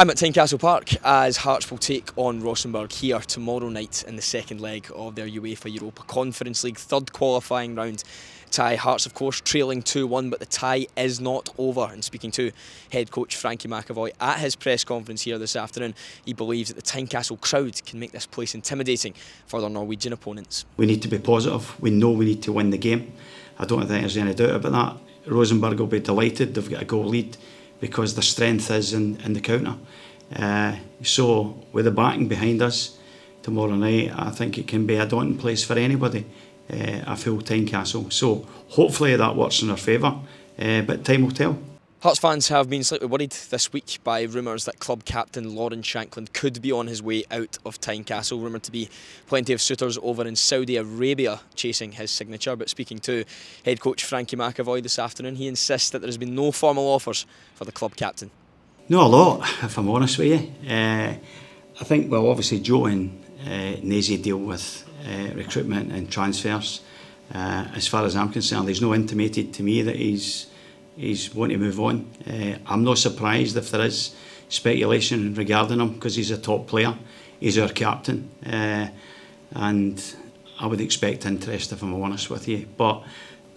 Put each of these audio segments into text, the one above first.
I'm at Tynecastle Park as Hearts will take on Rosenborg here tomorrow night in the second leg of their UEFA Europa Conference League third qualifying round tie. Hearts, of course, trailing 2 1, but the tie is not over. And speaking to head coach Frankie McAvoy at his press conference here this afternoon, he believes that the Tynecastle crowd can make this place intimidating for their Norwegian opponents. We need to be positive. We know we need to win the game. I don't think there's any doubt about that. Rosenborg will be delighted. They've got a goal lead because the strength is in, in the counter. Uh, so with the backing behind us tomorrow night, I think it can be a daunting place for anybody, uh, a full Tynecastle. So hopefully that works in our favour, uh, but time will tell. Hearts fans have been slightly worried this week by rumours that club captain Lawrence Shankland could be on his way out of Tynecastle. Rumoured to be plenty of suitors over in Saudi Arabia chasing his signature. But speaking to head coach Frankie McAvoy this afternoon, he insists that there has been no formal offers for the club captain. No, a lot, if I'm honest with you. Uh, I think, well, obviously Joe and uh, deal with uh, recruitment and transfers. Uh, as far as I'm concerned, he's no intimated to me that he's he's wanting to move on. Uh, I'm not surprised if there is speculation regarding him because he's a top player. He's our captain, uh, and I would expect interest if I'm honest with you. But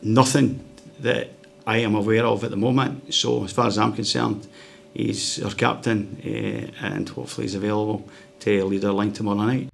nothing that I am aware of at the moment. So as far as I'm concerned, he's our captain, uh, and hopefully he's available to lead our line tomorrow night.